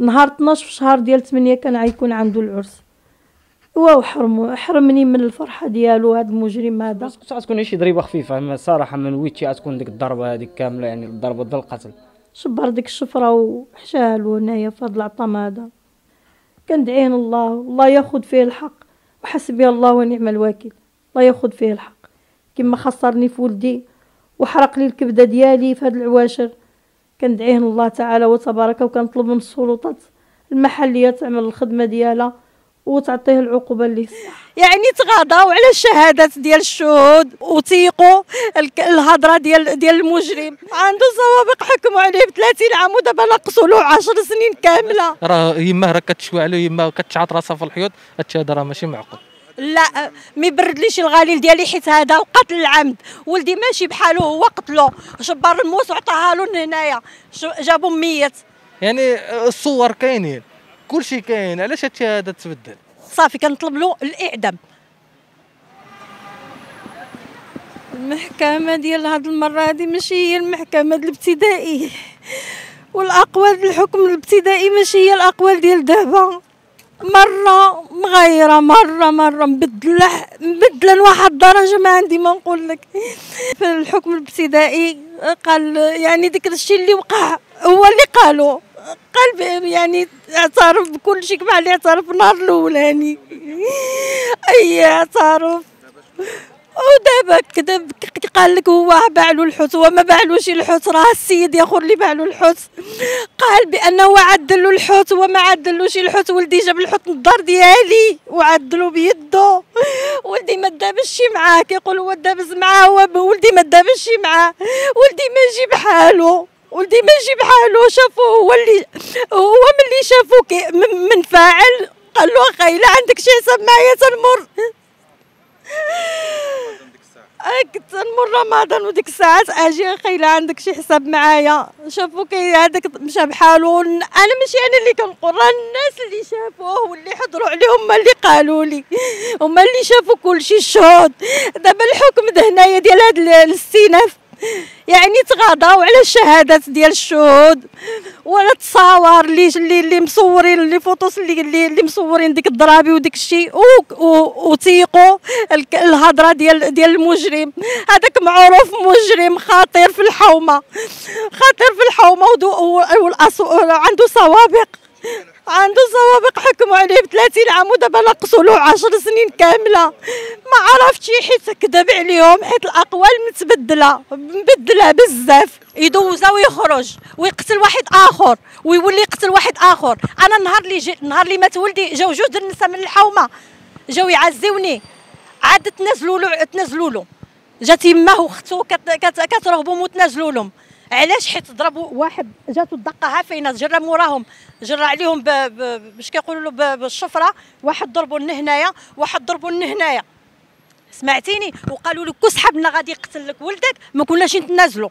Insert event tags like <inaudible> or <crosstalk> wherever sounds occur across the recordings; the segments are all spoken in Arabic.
نهار 12 في شهر ديال 8 كان غيكون عنده العرس. هو حرمو حرمني من الفرحة ديالو هذا المجرم هذا. بس كنت غتكون شي ضريبة خفيفة أما صراحة من ويتي غتكون ديك الضربة هذيك كاملة يعني الضربة ديال القتل. شبر ديك الشفرة وحشالو هنايا في هذا العطام هذا. كندعيه الله الله ياخذ فيه الحق وحسبي الله ونعم الوكيل. الله ياخذ فيه الحق. كما خسرني في ولدي وحرق لي الكبدة ديالي في هاد العواشر. كندعيه الله تعالى وتبارك وكنطلب من السلطات المحلية تعمل الخدمة ديالها وتعطيه العقوبة اللي يعني تغاضاو على الشهادات ديال الشهود وتيقوا الهضرة ديال ديال المجرم. عنده سوابق حكموا عليه ب 30 عام ودابا نقصوا له 10 سنين كاملة. راه يماه راه كتشوي عليه يماه كتشعط راسها في الحيوط هادشي هذا راه ماشي معقول. لا ما يبردليش الغليل ديالي حيت هذا القتل العمد. ولدي ماشي بحاله هو قتلو جبر الموس وعطاها له لهنايا شو- جابو ميت. يعني الصور كاينين. كلشي كاين. علاش هادشي هذا تبدل؟ صافي كنطلب له الإعدام. المحكمة ديال هاد المرة هادي ماشي هي المحكمة الابتدائي. والأقوال الحكم الابتدائي ماشي هي الأقوال ديال دابا. مرة مغيرة مرة مرة مبدلة مبدلة لواحد الدرجة ما عندي ما نقول لك. في الحكم الابتدائي قال يعني ديك الشيء اللي وقع هو اللي قالوا قال يعني اعترف بكل شيء كما اللي اعترف النهار الأولاني. أي اعترف. ودابا كذب قال لك هو باع له الحوت هو ما باعلوش الحوت راه السيد يا اللي باع له الحوت. قال بأنه عدل له الحوت هو ما عدلوش الحوت ولدي جاب الحوت من الدار ديالي وعدلو بيدو. ولدي ما دابش معاه كيقول هو دابز معاه هو ولدي ما دابش معاه. ولدي ماشي بحالو ولدي ماشي بحالو شافوه هو اللي هو ملي شافوه كي- من- منفعل قال له أخي لا عندك شي حساب معايا تنمر. كنت نمر رمضان وديك الساعات أجي أخي عندك شي حساب معايا. شافوا كي هذاك مشى بحالو. أنا ماشي أنا اللي كنقول راه الناس اللي شافوه واللي حضروا عليه هما اللي قالوا لي. هما اللي شافوا كل شيء الشهود. دابا الحكم ده هنايا ديال هاد ال- الاستئناف <laughs> يعني تغاضاو على الشهادات ديال الشهود ولا تصاور اللي اللي, اللي مصورين لي فوتوس اللي اللي, اللي مصورين ديك الضرابي وديك الشيء وتيقوا الهضرة ديال ديال المجرم. هذاك معروف مجرم خطير في الحومة. خطير في الحومة ودو- و- والأصو- عنده سوابق. عنده سوابق حكموا عليه ب 30 عام ودابا نقصوا له 10 سنين كاملة. ما عرفتش حيت كذب عليهم حيت الأقوال متبدلة مبدلة بزاف. يدوزها ويخرج ويقتل واحد آخر ويولي يقتل واحد آخر. أنا النهار اللي جي النهار اللي مات ولدي جاو جوج النساء من الحومة جاو يعزيوني. عاد تنازلوا له تنازلوا له. جات يماه واختو كت- كت- كترغبهم وتنازلوا لهم. علاش حيت ضربوا واحد جاتو الدقة فينا جرى موراهم جرى عليهم. باش كيقولوا له. بالشفرة واحد ضربوا لنا هنايا واحد ضربوا لنا هنايا. سمعتيني؟ وقالوا لك كسحبنا غادي يقتل لك ولدك ما كناش نتنازلوا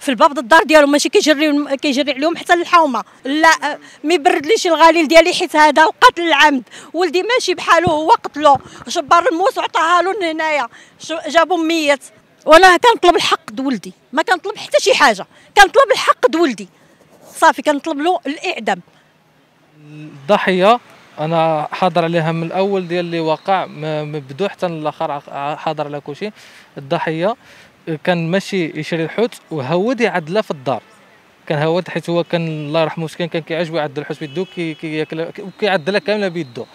في الباب الدار ديالهم ماشي كيجري كيجري عليهم حتى للحومة. لا ما يبردليش الغليل ديالي حيت هذا القتل العمد. ولدي ماشي بحاله هو قتلو جبر الموس وعطاها له لهنايا. شو- جابو ميت. وأنا كنطلب الحق د ولدي ما كنطلب حتى شي حاجة كنطلب الحق د ولدي. صافي كنطلب له الإعدام. الضحية أنا حاضر عليها من الأول ديال اللي وقع بدو حتى الآخر حاضر على كل شيء الضحية كان ماشي يشري الحوت وهود يعدلها في الدار. كان هود حيت هو كان الله يرحمه مسكين كان كيعجبو يعدل الحوت بيدو كي كياكلها وكيعدلها كامله بيدو.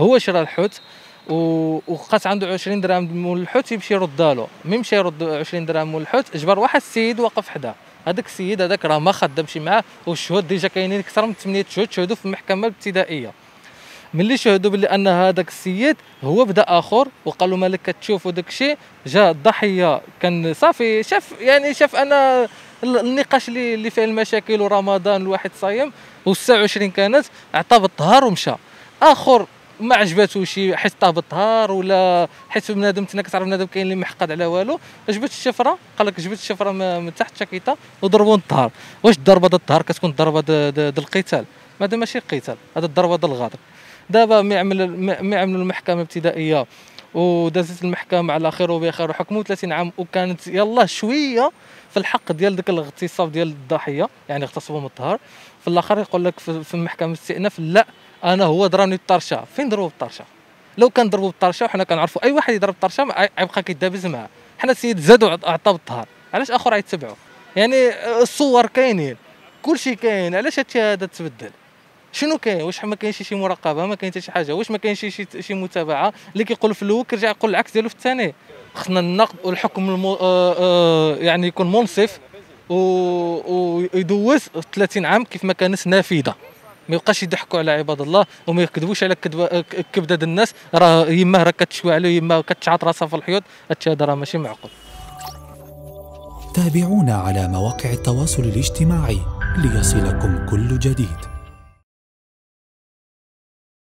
هو شرى الحوت و- وقات عنده 20 درهم مول الحوت يمشي يردها له ملي مشى يرد 20 درهم مول الحوت؟ جبر واحد السيد واقف حداه هذاك السيد هذاك راه ما خدمش معاه والشهود ديجا كاينين أكثر من 8 شهود شهدوا في المحكمة الابتدائية. ملي شهدوا باللي أن هذاك السيد هو بدا آخر وقال له مالك كتشوف وداك الشيء؟ جاء الضحية. كان صافي شاف يعني شاف أنا ال- النقاش اللي اللي فيه المشاكل ورمضان الواحد صايم والساعة 20 كانت عطاه بالطهار ومشى. آخر ما عجباتو شي حيت طاه بالطهار ولا حيت بنادم تنا كتعرف بنادم كاين اللي محقد على والو جبت الشفرة قال لك جبت الشفرة من تحت شاكيطه وضربوا الطهار. واش الضربة ديال الطهار؟ كتكون ضربه ديال القتال. ما هذا ماشي قتال هذا الضربة ديال الغدر دابا مي عمل مي عملوا المحكمة الابتدائيه ودازت المحكمة على خير وبخير وحكموا 30 عام وكانت يلا شوية في الحق ديال ذاك الاغتصاب ديال الضحية يعني اغتصبوا من الظهر في الآخر يقول لك في, في محكمه الاستئناف لا. أنا هو ضربني بالطرشه فين ضربوا بالطرشه لو كان ضربوا بالطرشه وحنا كنعرفوا أي واحد يضرب بالطرشه غيبقى كيدابز معاه حنا السيد زادوا عطاه بالظهر علاش آخر غيتبعوا يعني الصور كاينين. كلشي كاين. علاش هادشي هذا تبدل؟ شنو كاين؟ واش ما كاينش شي مراقبة؟ ما كاين حتى شي حاجة. واش ما كاينش شي شي متابعة؟ اللي كيقول في الأول كيرجع يقول العكس ديالو في الثاني. خصنا النقد والحكم المو... آه آه يعني يكون منصف ويدوز 30 عام كيف ما كانت نافذة. ما يبقاش يضحكوا على عباد الله وما يكذبوش على كبدة الناس. راه يماه راه كتشوي عليه يماه كتشعط راسها في الحيوط هادشي هذا راه ماشي معقول. تابعونا على مواقع التواصل الاجتماعي ليصلكم كل جديد.